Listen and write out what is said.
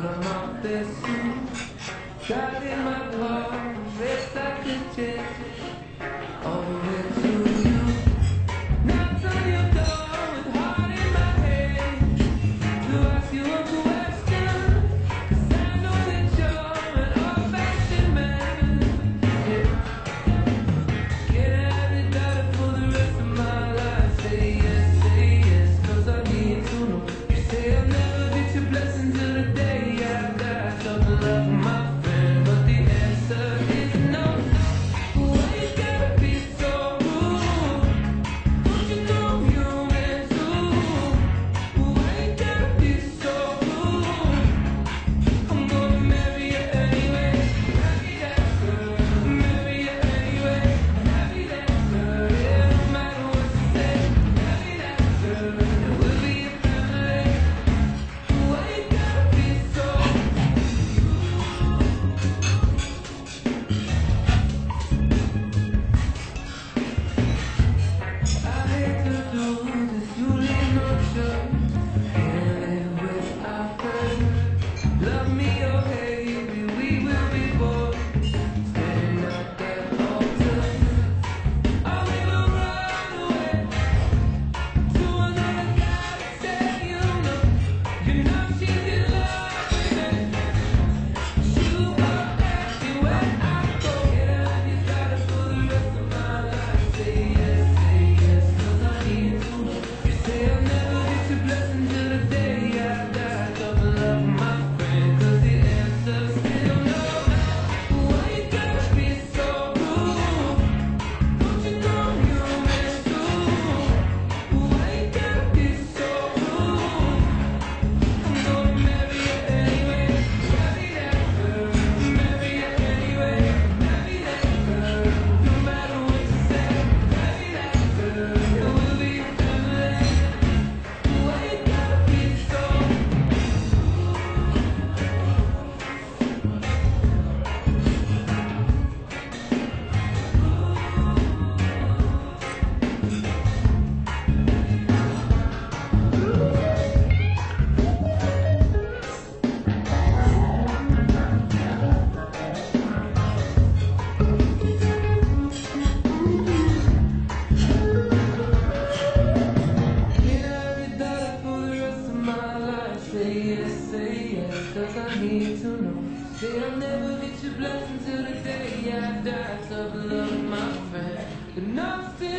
But I'm not this Driving my car, It's like a jet All the need to know Say I'll never get your blessing till the day I die. Tough love, my friend. But nothing.